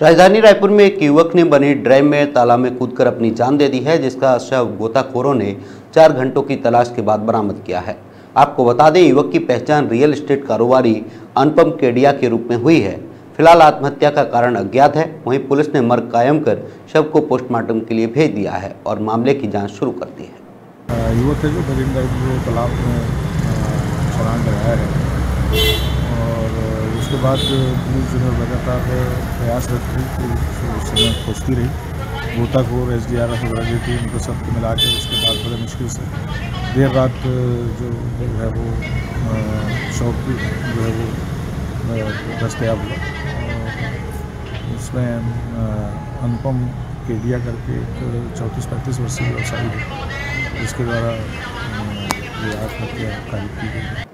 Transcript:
राजधानी रायपुर में एक युवक ने बनी ड्राइव में तालाब में कूदकर अपनी जान दे दी है, जिसका शव गोताखोरों ने चार घंटों की तलाश के बाद बरामद किया है। आपको बता दें, युवक की पहचान रियल एस्टेट कारोबारी अनुपम केडिया के रूप में हुई है। फ़िलहाल आत्महत्या का कारण अज्ञात है। वहीं पुलिस ने मर्ग कायम कर शव को पोस्टमार्टम के लिए भेज दिया है और मामले की जाँच शुरू कर दी है। युवक है जो तालाब में है। उसके बाद पुलिस जो है लगातार प्रयासरत रही कि समय खोजती रही। गोताखोर एस डी आर एफ़ वगैरह टीम को सबको मिला के उसके बाद बड़े मुश्किल से देर रात जो है वो अ, शव की जो है वो दस्तयाब हुआ। उसमें अनुपम केडिया करके एक चौंतीस पैंतीस वर्षीय व्यवसायी है। जिसके द्वारा ये आत्महत्या कार्य की गई